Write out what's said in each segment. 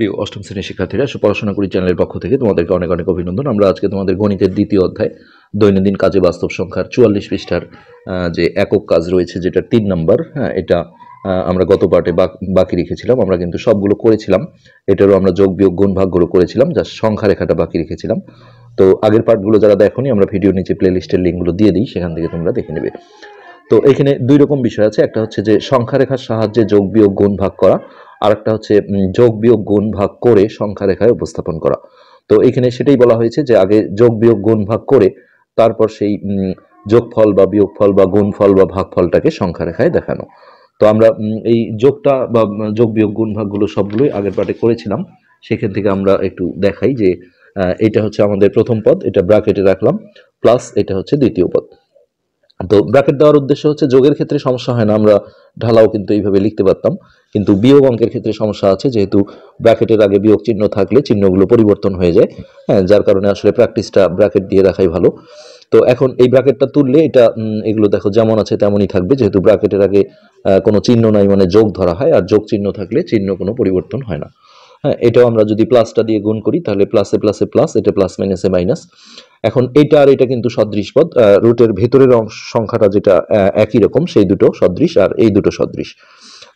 প্রিয় অষ্টম শ্রেণির শিক্ষার্থীরা পড়াশোনা করি চ্যানেলের পক্ষ থেকে তোমাদেরকে অনেক অনেক অভিনন্দন। আমরা আজকে তোমাদের গণিতের দ্বিতীয় অধ্যায়, দৈনন্দিন কাজে বাস্তব সংখ্যার চুয়াল্লিশ পৃষ্ঠার যে একক কাজ রয়েছে, যেটা তিন নম্বর হ্যাঁ এটা আমরা গত পার্টে বাকি রেখেছিলাম, আমরা কিন্তু সবগুলো করেছিলাম। এটারও আমরা যোগ বিয়োগ গুণ ভাগগুলো করেছিলাম, যা সংখ্যা রেখাটা বাকি রেখেছিলাম। তো আগের পার্টগুলো যারা দেখোনি, আমরা ভিডিও নিচে প্লে লিস্টের লিঙ্কগুলো দিয়ে দিই, সেখান থেকে তোমরা দেখে নেবে। তো এখানে দুই রকম বিষয় আছে, একটা হচ্ছে যে সংখ্যা রেখার সাহায্যে যোগ বিয়োগ গুণ ভাগ করা আর একটা হচ্ছে যোগ বিয়োগ গুণ ভাগ করে সংখ্যা রেখায় উপস্থাপন করা। তো এখানে সেটাই বলা হয়েছে যে আগে যোগ বিয়োগ গুণ ভাগ করে, তারপর সেই যোগফল বা বিয়োগফল বা গুণফল বা ভাগফলটাকে সংখ্যা রেখায় দেখানো। তো আমরা এই যোগটা বা যোগ বিয়োগ গুণ ভাগগুলো সবগুলোই আগের পাটে করেছিলাম। সেখান থেকে আমরা একটু দেখাই যে এটা হচ্ছে আমাদের প্রথম পদ, এটা ব্র্যাকেটে রাখলাম, প্লাস এটা হচ্ছে দ্বিতীয় পদ। তো ব্র্যাকেট দেওয়ার উদ্দেশ্য হচ্ছে যোগের ক্ষেত্রে সমস্যা হয় না, আমরা ঢালাও কিন্তু এইভাবে লিখতে পারতাম। কিন্তু বিয়োগ অঙ্কের ক্ষেত্রে সমস্যা আছে, যেহেতু ব্র্যাকেটের আগে বিয়োগ চিহ্ন থাকলে চিহ্নগুলো পরিবর্তন হয়ে যায়। হ্যাঁ যার কারণে আসলে প্র্যাকটিসটা ব্র্যাকেট দিয়ে রাখাই ভালো। তো এখন এই ব্র্যাকেটটা তুললে এটা এগুলো দেখো যেমন আছে তেমনই থাকবে, যেহেতু ব্র্যাকেটের আগে কোনো চিহ্ন নাই মানে যোগ ধরা হয়, আর যোগ চিহ্ন থাকলে চিহ্ন কোনো পরিবর্তন হয় না। হ্যাঁ এটাও আমরা যদি প্লাসটা দিয়ে গুণ করি, তাহলে প্লাসে প্লাসে প্লাস এটা প্লাস মাইনাসে মাইনাস এখন এটা আর এটা কিন্তু সদৃশ পদ রুটের ভেতরের সংখ্যাটা যেটা একই রকম, সেই দুটো সদৃশ আর এই দুটো সদৃশ।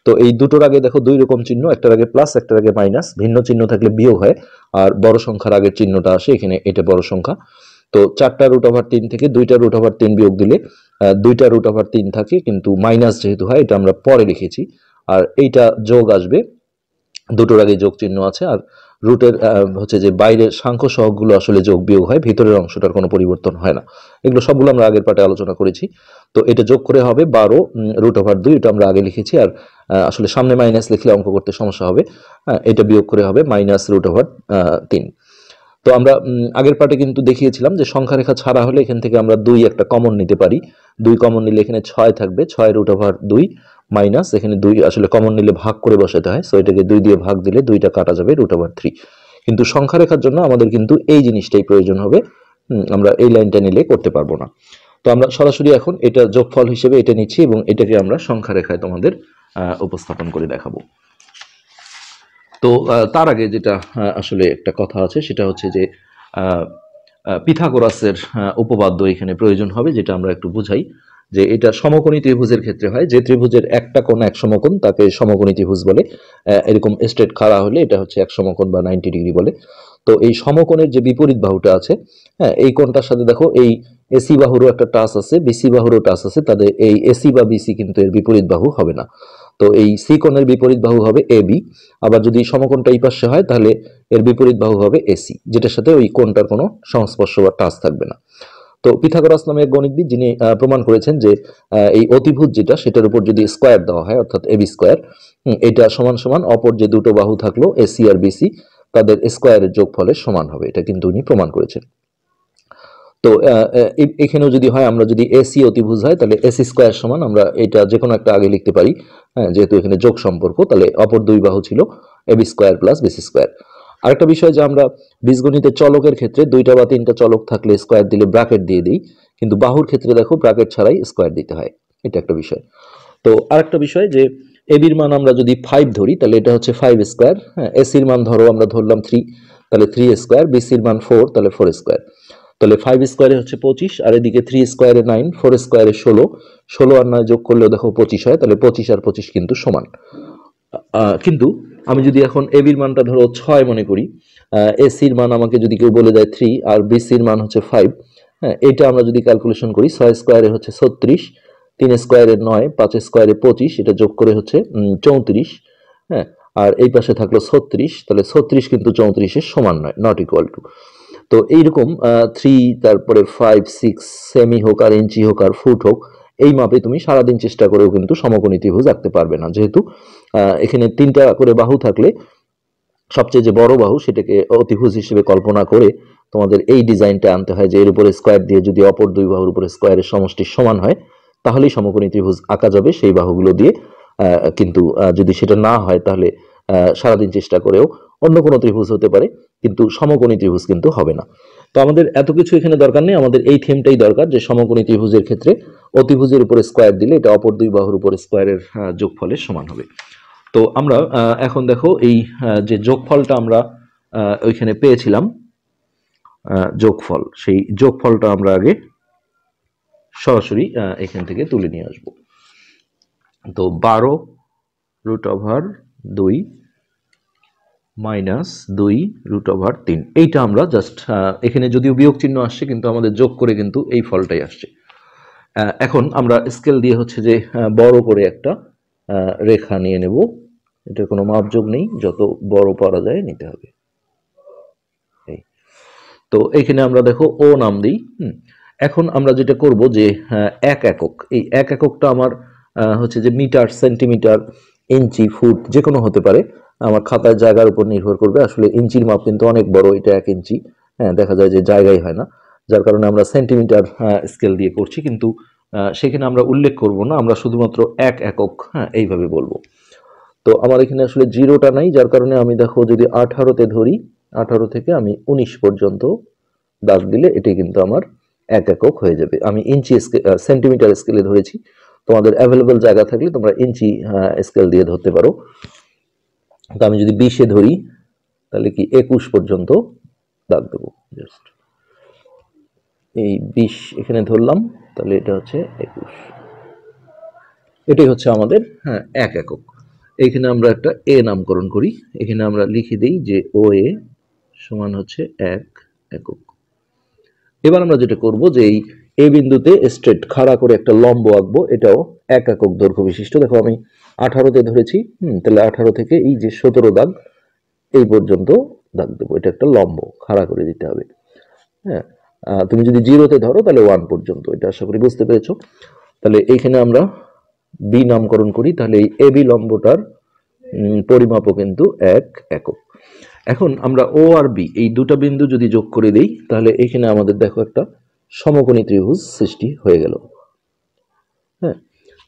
তো এই দুটোর আগে দেখো দুই রকম চিহ্ন, একটার আগে প্লাস, একটার আগে মাইনাস, ভিন্ন চিহ্ন থাকলে বিয়োগ হয় আর বড় সংখ্যার আগের চিহ্নটা আসে, এখানে এটা বড় সংখ্যা। তো চারটা রুট ওভার তিন থেকে দুইটা রুট ওভার তিন বিয়োগ দিলে দুইটা রুট ওভার তিন থাকে, কিন্তু মাইনাস যেহেতু হয়, এটা আমরা পরে লিখেছি আর এইটা যোগ আসবে, দুটোর আগে যোগ চিহ্ন আছে আর রুটের হচ্ছে যে বাইরের সাংখ্য সহগগুলো আসলে যোগ বিয়োগ হয়, ভিতরের অংশটার কোনো পরিবর্তন হয় না। এগুলো সবগুলো আমরা আগের পাটে আলোচনা করেছি। তো এটা যোগ করে হবে বারো রুট ওভার দুই, এটা আমরা আগে লিখেছি। আর আসলে সামনে মাইনাস লিখলে অঙ্ক করতে সমস্যা হবে। এটা বিয়োগ করে হবে মাইনাস রুট ওভার তিন। তো আমরা আগের পার্টে কিন্তু দেখিয়েছিলাম যে সংখ্যা রেখা ছাড়া হলে এখান থেকে আমরা দুই একটা কমন নিতে পারি। দুই কমন নিলে এখানে ছয় থাকবে, ছয় রুট ওভার দুই মাইনাস, এখানে দুই আসলে কমন নিলে ভাগ করে বসাতে হয় সো এটাকে দুই দিয়ে ভাগ দিলে দুইটা কাটা যাবে রুট ওভার থ্রি কিন্তু সংখ্যা রেখার জন্য আমাদের কিন্তু এই জিনিসটাই প্রয়োজন হবে আমরা এই লাইনটা নিলে করতে পারব না। তো আমরা সরাসরি এখন এটা যোগফল হিসেবে এটা নিচ্ছি এবং এটাকে আমরা সংখ্যা রেখায় তোমাদের উপস্থাপন করে দেখাবো। তো তার আগে যেটা আসলে একটা কথা আছে, সেটা হচ্ছে যে পিথাগোরাসের উপপাদ্য এখানে প্রয়োজন হবে, যেটা আমরা একটু বুঝাই। যে এটা সমকোণী ত্রিভুজের ক্ষেত্রে হয়, যে ত্রিভুজের একটা কোণ এক সমকোণ, তাকে সমকোণী ত্রিভুজ বলে। এরকম স্ট্রেট খাড়া হলে এটা হচ্ছে এক সমকোণ বা নাইনটি ডিগ্রি বলে। তো এই সমকোণের যে বিপরীত বাহুটা আছে হ্যাঁ এই কোণটার সাথে দেখো, এই এসি বাহুরও একটা টাচ আছে বিসি বাহুরও টাচ আছে, তাদের এই এসি বা বিসি কিন্তু এর বিপরীত বাহু হবে না। তো এই সি কোণের বিপরীত বাহু হবে এ বি আবার যদি সমকোণটা এই পাশে হয়, তাহলে এর বিপরীত বাহু হবে এসি যেটার সাথে ওই কোণটার কোনো সংস্পর্শ বা টাচ থাকবে না। তো পিথাগোরাস নামে এক গণিতবিদ যিনি প্রমাণ করেছেন যে এই অতিভুজ যেটা, সেটার উপর যদি স্কোয়ার দেওয়া হয়, অর্থাৎ এবি স্কোয়ার এটা সমান সমান, অপর যে দুটো বাহু থাকল এসি আর বিসি তাদের স্কোয়ারের যোগফলের সমান হবে। এটা কিন্তু উনি প্রমাণ করেছেন। তো এখানেও যদি হয়, আমরা যদি এসি অতিভুজ হয়, তাহলে এসি স্কোয়ার সমান, আমরা এটা যে কোনো একটা আগে লিখতে পারি হ্যাঁ যেহেতু এখানে যোগ সম্পর্ক, তাহলে অপর দুই বাহু ছিল AB square plus BC square আরেকটা বিষয় যে আমরা বীজগণিতের চলকের ক্ষেত্রে দুইটা বা তিনটা চলক থাকলে স্কোয়ার দিলে ব্র্যাকেট দিয়ে দিই, কিন্তু বাহুর ক্ষেত্রে দেখো ব্র্যাকেট ছাড়াই স্কোয়ার দিতে হয়। এটা একটা বিষয়। তো আরেকটা বিষয় যে এবির মান আমরা যদি ফাইভ ধরি, তাহলে এটা হচ্ছে ফাইভ স্কোয়ার হ্যাঁ এসির মান ধরো আমরা ধরলাম থ্রি তাহলে থ্রি স্কোয়ার বিসির মান ফোর তাহলে ফোর স্কোয়ার তাহলে ফাইভ স্কোয়ারে হচ্ছে পঁচিশ, আর এদিকে থ্রি স্কোয়ারে নাইন ফোর স্কোয়ারে ষোলো ষোলো আর নয় যোগ করলেও দেখো পঁচিশ হয়, তাহলে পঁচিশ আর পঁচিশ কিন্তু সমান। কিন্তু আমি যদি এখন এবির মানটা ধরো ছয় মনে করি এসির মান আমাকে যদি কেউ বলে দেয় থ্রি আর বিসির মান হচ্ছে ফাইভ হ্যাঁ এটা আমরা যদি ক্যালকুলেশন করি, ছয় স্কোয়ারে হচ্ছে ছত্রিশ, তিন স্কোয়ারে নয়, পাঁচ স্কোয়ারে পঁচিশ, এটা যোগ করে হচ্ছে চৌত্রিশ হ্যাঁ আর এই পাশে থাকল ছত্রিশ, তাহলে ছত্রিশ কিন্তু চৌত্রিশের সমান নয় নট ইকুয়াল টু তো এইরকম থ্রি তারপরে ফাইভ সিক্স সেমি হোক আর ইঞ্চি হোক আর ফুট হোক এই মাপে তুমি সারাদিন চেষ্টা করেও কিন্তু সমকোণী ত্রিভুজ আঁকতে পারবে না। যেহেতু এখানে তিনটা করে বাহু থাকলে সবচেয়ে যে বড় বাহু সেটাকে অতিভুজ হিসেবে কল্পনা করে তোমাদের এই ডিজাইনটা আনতে হয় যে এর উপরে স্কোয়ার দিয়ে যদি অপর দুই বাহুর উপরে স্কোয়ারের সমষ্টি সমান হয়, তাহলেই সমকোণী ত্রিভুজ আঁকা যাবে। সেই বাহুগুলো দিয়ে কিন্তু যদি সেটা না হয় তাহলে সারাদিন চেষ্টা করেও অন্য কোনো ত্রিভুজ হতে পারে, কিন্তু সমকোণী ত্রিভুজ কিন্তু হবে না। তো আমাদের এত কিছু এখানে দরকার নেই। আমাদের এই থিমটাই দরকার যে সমকোণী ত্রিভুজের ক্ষেত্রে অতিভুজের উপরে স্কোয়ার দিলে এটা অপর দুই বাহুর উপরে স্কোয়ারের যোগফলের সমান হবে। তো আমরা এখন দেখো এই যে যোগফলটা আমরা ওইখানে পেয়েছিলাম যোগফল, সেই যোগফলটা আমরা আগে সরাসরি এখান থেকে তুলে নিয়ে আসব। তো বারো রুট ওভার দুই মাইনাস দুই রুট ওভার তিন, এইটা আমরা জাস্ট এখানে যদিও বিয়োগ চিহ্ন আসছে, কিন্তু আমাদের যোগ করে কিন্তু এই ফলটাই আসছে। এখন আমরা স্কেল দিয়ে হচ্ছে যে বড় করে একটা রেখা নিয়ে নেব। এটার কোনো মাপযোগ নেই, যত বড় পারা যায় নিতে হবে। তো এখানে আমরা দেখো ও নাম দিই। এখন আমরা যেটা করব যে এক একক। এই এক এককটা আমার হচ্ছে যে মিটার, সেন্টিমিটার, ইঞ্চি, ফুট যে কোনো হতে পারে, আমার খাতার জায়গার উপর নির্ভর করবে। আসলে ইঞ্চির মাপ কিন্তু অনেক বড়, এটা এক ইঞ্চি। হ্যাঁ দেখা যায় যে জায়গায় হয় না। যার কারণে আমরা সেন্টিমিটার স্কেল দিয়ে করছি। কিন্তু সেখানে আমরা উল্লেখ করব না। আমরা শুধুমাত্র এক একক হ্যাঁ এইভাবে বলব। তো আমার এখানে আসলে জিরোটা নাই, যার কারণে আমি দেখো যদি আঠারোতে ধরি, আঠারো থেকে আমি উনিশ পর্যন্ত দাগ দিলে এটি কিন্তু আমার এক একক হয়ে যাবে। আমি ইঞ্চি সেন্টিমিটার স্কেলে ধরেছি। তোমাদের অ্যাভেলেবেল জায়গা থাকলে তোমরা ইঞ্চি স্কেল দিয়ে ধরতে পারো। তো আমি যদি বিশে ধরি, তাহলে কি একুশ পর্যন্ত দাগ দেবো। জাস্ট এই বিশ এখানে ধরলাম, তাহলে এটা হচ্ছে একুশ। এটাই হচ্ছে আমাদের হ্যাঁ এক একক। এইখানে আমরা একটা এ নামকরণ করি। এখানে আমরা লিখে দিই যে ও এ সমান হচ্ছে এক একক। এবার আমরা যেটা করব যে এই এ বিন্দুতে স্ট্রেট খাড়া করে একটা লম্ব আঁকবো, এটাও এক একক দৈর্ঘ্য বিশিষ্ট। দেখো আমি আঠারোতে ধরেছি, হুম, তাহলে আঠারো থেকে এই যে সতেরো দাগ, এই পর্যন্ত দাগ দেবো। এটা একটা লম্ব, খাড়া করে দিতে হবে। হ্যাঁ তুমি যদি জিরোতে ধরো, তাহলে ওয়ান পর্যন্ত। এটা আশা করি বুঝতে পেরেছ। তাহলে এইখানে আমরা বি নামকরণ করি, তাহলে এই এ বি লম্বটার পরিমাপও কিন্তু এক একক। এখন আমরা ও আর বি এই দুটো বিন্দু যদি যোগ করে দিই, তাহলে এখানে আমাদের দেখো একটা সমকোণী ত্রিভুজ সৃষ্টি হয়ে গেল। হ্যাঁ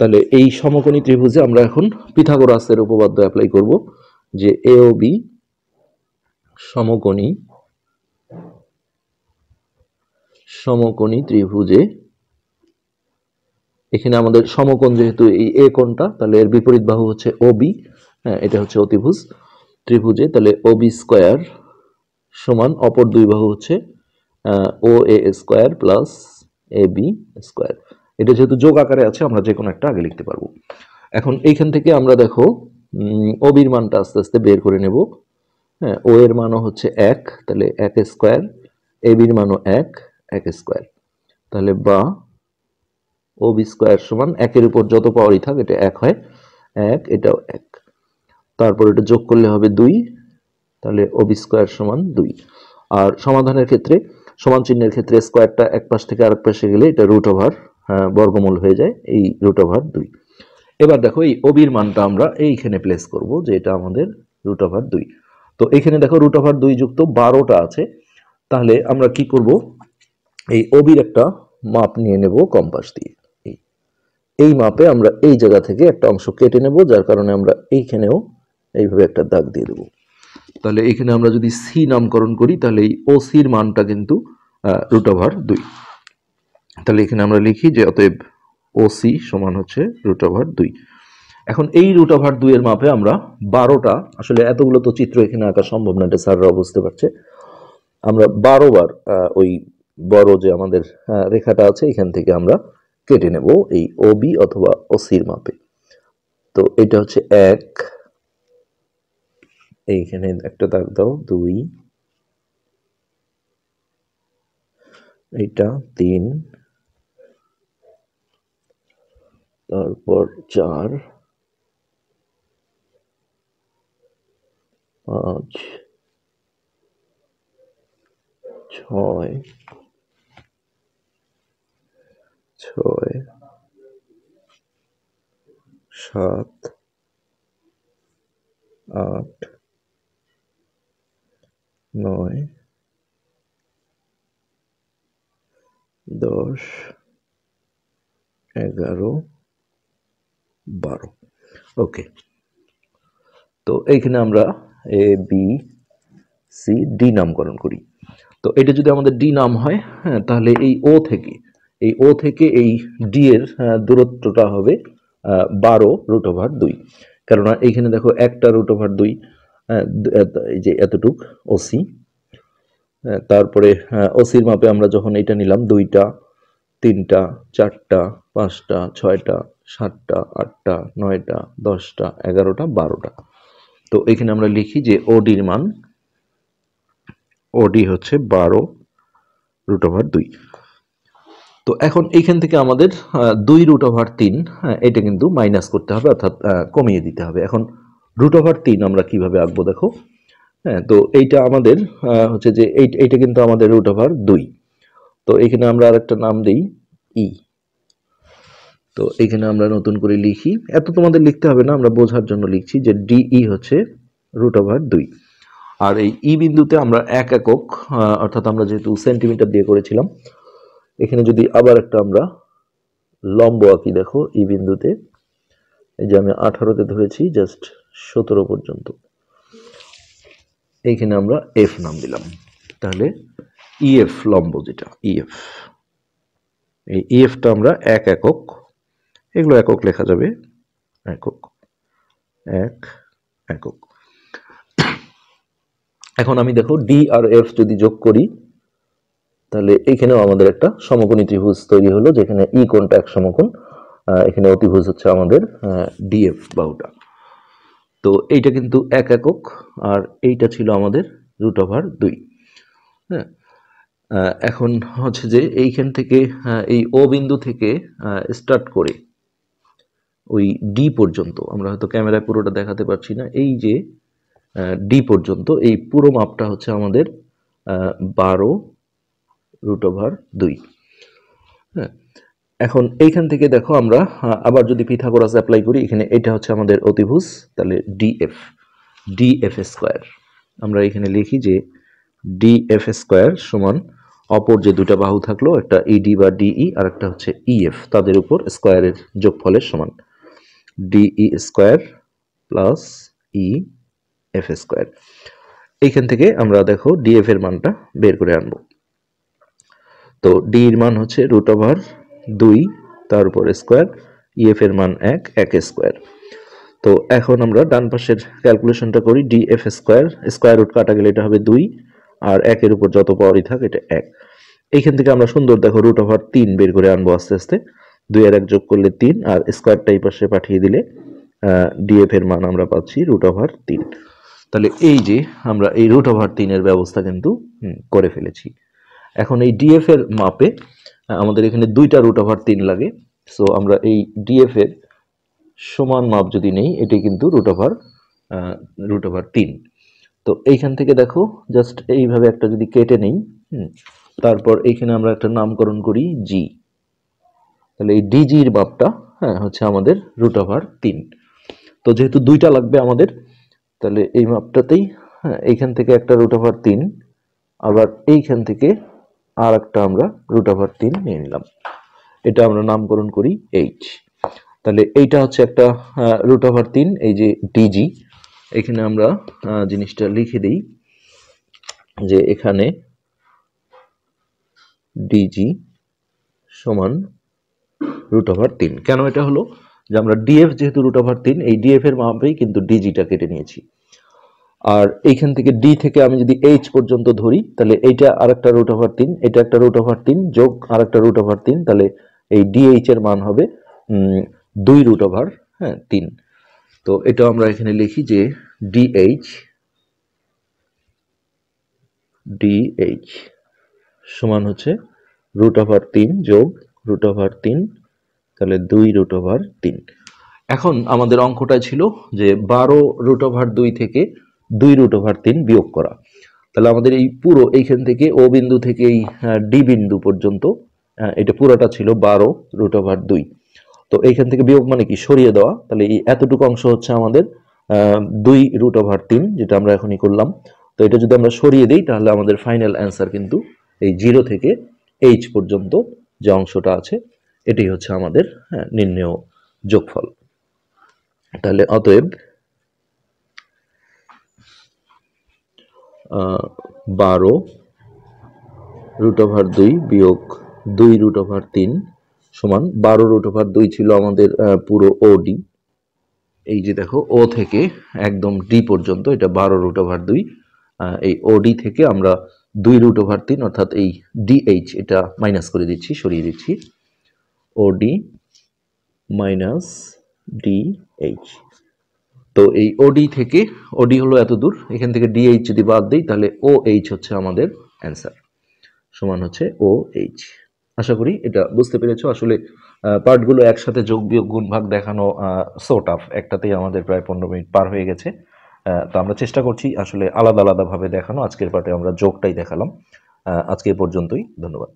তাহলে এই সমকোণী ত্রিভুজে আমরা এখন পিথাগোরাসের উপপাদ্য অ্যাপ্লাই করব, যে এ ও বি সমকোণী সমকোণী ত্রিভুজে। এখানে আমাদের সমকোণ যেহেতু এই এ কোণটা, তাহলে এর বিপরীত বাহু হচ্ছে ও বি হ্যাঁ এটা হচ্ছে অতিভুজ ত্রিভুজে, তাহলে ও বি স্কোয়ার সমান অপর দুই বাহু হচ্ছে O A square plus A B square এটা যেহেতু যোগ আকারে আছে, আমরা যে কোনো একটা আগে লিখতে পারব। এখন এইখান থেকে আমরা দেখো ও বির মানটা আস্তে আস্তে বের করে নেব। হ্যাঁ ও এর মানও হচ্ছে এক, তাহলে এক স্কোয়ার এ বির মানও এক এক স্কোয়ার। তাহলে বা ও বি স্কোয়ার সমান একের উপর যত পাওয়ারই থাক, এটা এক হয়। এক, এটাও এক। তারপর এটা যোগ করলে হবে দুই, তাহলে ও বি স্কোয়ার সমান দুই। আর সমাধানের ক্ষেত্রে, সমান চিহ্নের ক্ষেত্রে স্কোয়ারটা এক পাশ থেকে আরেক পাশে গেলে এটা রুট ওভার বর্গমূল হয়ে যায়, এই রুট ওভার দুই। এবার দেখো এই ওবির মানটা আমরা এইখানে প্লেস করব যে এটা আমাদের রুট ওভার দুই। তো এখানে দেখো রুট ওভার দুই যুক্ত বারোটা আছে। তাহলে আমরা কি করব? এই ওবির একটা মাপ নিয়ে নেব কম্পাস দিয়ে। এই এই মাপে আমরা এই জায়গা থেকে একটা অংশ কেটে নেব, যার কারণে আমরা এইখানেও এইভাবে একটা দাগ দিয়ে দেবো। তাহলে এখানে আমরা যদি সি নামকরণ করি, তাহলে এই ও সির মানটা কিন্তু রুট ওভার দুই। তাহলে এখানে আমরা লিখি যে অতএব ও সি সমান হচ্ছে রুট ওভার দুই। এখন এই রুট ওভার দুইয়ের মাপে আমরা বারোটা, আসলে এতগুলো তো চিত্র এখানে আঁকা সম্ভব না, এটা স্যাররাও বুঝতে পারছে। আমরা বারো বার ওই বড় যে আমাদের আহ, রেখাটা আছে এখান থেকে আমরা কেটে নেব এই ও বি অথবা ও সির মাপে। তো এটা হচ্ছে এক। এইখানে একটা দাগ দাও দুই। এইটা তিন। তারপর চার। পাঁচ। ছয়। ছয় সাত, আট, নয়, দশ, এগারো, বারো। ওকে। তো এইখানে আমরা এ বি সি ডি নামকরণ করি। তো এটা যদি আমাদের ডি নাম হয় হ্যাঁ তাহলে এই ও থেকে এই ও থেকে এই ডি এর দূরত্বটা হবে বারো রুট ওভার দুই। কেননা এইখানে দেখো একটা রুট ওভার দুই এই যে এতটুক ওসি তারপরে ওসির মাপে আমরা যখন এটা নিলাম, দুইটা, তিনটা, চারটা, পাঁচটা, ছয়টা, সাতটা, আটটা, নয়টা, দশটা, এগারোটা, বারোটা। তো এখানে আমরা লিখি যে ওডির মান ওডি হচ্ছে বারো রুট ওভার দুই। তো এখন এইখান থেকে আমাদের দুই রুট ওভার তিন হ্যাঁ, এটা কিন্তু মাইনাস করতে হবে অর্থাৎ কমিয়ে দিতে হবে। এখন রুট ওভার তিন আমরা কীভাবে আঁকবো দেখো? হ্যাঁ তো এইটা আমাদের হচ্ছে যে এইটা কিন্তু আমাদের রুট ওভার দুই। তো এখানে আমরা আরেকটা নাম দিই ই তো এখানে আমরা নতুন করে লিখি। এত তোমাদের লিখতে হবে না আমরা বোঝার জন্য লিখছি যে ডিই হচ্ছে রুট ওভার দুই। আর এই ই বিন্দুতে আমরা এক একক অর্থাৎ আমরা যেহেতু সেন্টিমিটার দিয়ে করেছিলাম এখানে যদি আবার একটা আমরা লম্ব আঁকি, দেখো ই বিন্দুতে, এই যে আমি আঠারোতে ধরেছি জাস্ট সতেরো পর্যন্ত। এইখানে আমরা এফ নাম দিলাম। তাহলে ইএফ লম্ব যেটা ইএফ এই ইএফটা আমরা এক একক, এগুলো একক লেখা যাবে, একক, এক একক। এখন আমি দেখো ডি আর এফ যদি যোগ করি তাহলে এখানেও আমাদের একটা সমকোণী ত্রিভুজ তৈরি হলো, যেখানে ই কোণটা এক সমকোণ এখানে অতিভুজ হচ্ছে আমাদের ডিএফ বাহুটা। তো এইটা কিন্তু এক একক, আর এইটা ছিল আমাদের রুট ওভার দুই। হ্যাঁ এখন হচ্ছে যে এইখান থেকে এই ও বিন্দু থেকে স্টার্ট করে ওই ডি পর্যন্ত, আমরা হয়তো ক্যামেরায় পুরোটা দেখাতে পারছি না, এই যে ডি পর্যন্ত, এই পুরো মাপটা হচ্ছে আমাদের বারো রুট ওভার দুই। হ্যাঁ এখন এইখান থেকে দেখো আমরা আবার যদি পিথাগোরাস অ্যাপ্লাই করি, এখানে এটা হচ্ছে আমাদের অতিভুজ, তাহলে ডিএফ ডিএফ স্কোয়ার আমরা এখানে লিখি যে ডিএফ স্কোয়ার সমান অপর যে দুটা বাহু থাকল, একটা ইডি বা ডিই আর একটা হচ্ছে ইএফ তাদের উপর স্কোয়ারের যোগফলের সমান। DE square plus E F square এইখান থেকে আমরা দেখো ডিএফ এর মানটা বের করে আনব। তো ডি এর মান হচ্ছে রুট ওভার দুই, তার উপর স্কোয়ার ইএফ এর মান এক এক স্কোয়ার তো এখন আমরা ডান পাশের ক্যালকুলেশনটা করি D F square square root কাটা গেলে এটা হবে দুই, আর একের উপর যত পাওয়ারই থাক এটা এক। এইখান থেকে আমরা সুন্দর দেখো রুট ওভার তিন বের করে আনব আস্তে আস্তে। দুই আর এক যোগ করলে তিন, আর স্কোয়ারটা এই পাশে পাঠিয়ে দিলে ডিএফ এর মান আমরা পাচ্ছি রুট ওভার তিন। তাহলে এই যে আমরা এই রুট ওভার তিনের ব্যবস্থা কিন্তু করে ফেলেছি। এখন এই ডিএফ এর মাপে আমাদের এখানে দুইটা রুট ওভার তিন লাগে। সো আমরা এই ডিএফ এর সমান মাপ যদি নেই এটি কিন্তু রুট ওভার রুট ওভার তিন। তো এইখান থেকে দেখো জাস্ট এইভাবে একটা যদি কেটে নেই তারপর এইখানে আমরা একটা নামকরণ করি জি তাহলে এই ডিজির মাপটা হ্যাঁ হচ্ছে আমাদের রুট ওভার তিন। তো যেহেতু দুইটা লাগবে আমাদের, তাহলে এই মাপটাতেই হ্যাঁ এইখান থেকে একটা রুট ওভার তিন, আবার এইখান থেকে আর একটা আমরা রুট ওভার তিন নিয়ে নিলাম। এটা আমরা নামকরণ করি এইচ তাহলে এইটা হচ্ছে একটা রুট ওভার তিন, এই যে ডিজি এখানে আমরা জিনিসটা লিখে দিই যে এখানে ডিজি সমান রুট ওভার তিন। কেন এটা হলো? যে আমরা ডিএফ যেহেতু রুট ওভার তিন, এই ডিএফ এর মাপেই কিন্তু ডিজিটা কেটে নিয়েছি। আর এইখান থেকে ডি থেকে আমি যদি এইচ পর্যন্ত ধরি, তাহলে এইটা আর একটা রুট ওভার তিন, এটা একটা রুট ওভার তিন যোগ আরেকটা রুট ওভার তিন, তাহলে এই ডিএইচ এর মান হবে দুই রুট ওভার হ্যাঁ তিন। তো এটা আমরা এখানে লিখি যে ডিএইচ ডিএইচ সমান হচ্ছে রুট ওভার তিন যোগ রুট ওভার তিন, তাহলে দুই রুট ওভার তিন। এখন আমাদের অঙ্কটা ছিল যে বারো রুট ওভার দুই থেকে দুই রুট ওভার তিন বিয়োগ করা। তাহলে আমাদের এই পুরো এইখান থেকে ও বিন্দু থেকে এই ডি বিন্দু পর্যন্ত এটা পুরোটা ছিল বারো রুট ওভার দুই। তো এইখান থেকে বিয়োগ মানে কি? সরিয়ে দেওয়া। তাহলে এই এতটুকু অংশ হচ্ছে আমাদের দুই রুট ওভার তিন যেটা আমরা এখনই করলাম। তো এটা যদি আমরা সরিয়ে দিই তাহলে আমাদের ফাইনাল অ্যান্সার কিন্তু এই জিরো থেকে এইচ পর্যন্ত যে অংশটা আছে এটাই হচ্ছে আমাদের হ্যাঁ, নির্ণেয় যোগফল। তাহলে অতএব বারো রুট ওভার দুই বিয়োগ দুই রুট ওভার তিন সমান বারো রুট ওভার দুই ছিল আমাদের পুরো ওডি এই যে দেখো ও থেকে একদম ডি পর্যন্ত এটা বারো রুট ওভার দুই এই ওডি থেকে আমরা দুই রুট ওভার তিন অর্থাৎ এই ডিএইচ এটা মাইনাস করে দিচ্ছি, সরিয়ে দিচ্ছি। ওডি মাইনাস ডিএইচ তো এই ওডি থেকে ওডি হলো এত দূর, এখান থেকে ডিএইচ যদি বাদ দিই, তাহলে ও এইচ হচ্ছে আমাদের অ্যান্সার সমান হচ্ছে ও এইচ আশা করি এটা বুঝতে পেরেছ। আসলে পার্টগুলো একসাথে যোগ বিয়োগ গুণ ভাগ দেখানো সো টাফ একটাতেই আমাদের প্রায় পনেরো মিনিট পার হয়ে গেছে। তো আমরা চেষ্টা করছি আসলে আলাদা আলাদাভাবে দেখানো। আজকের পার্টে আমরা যোগটাই দেখালাম। আজকে পর্যন্তই। ধন্যবাদ।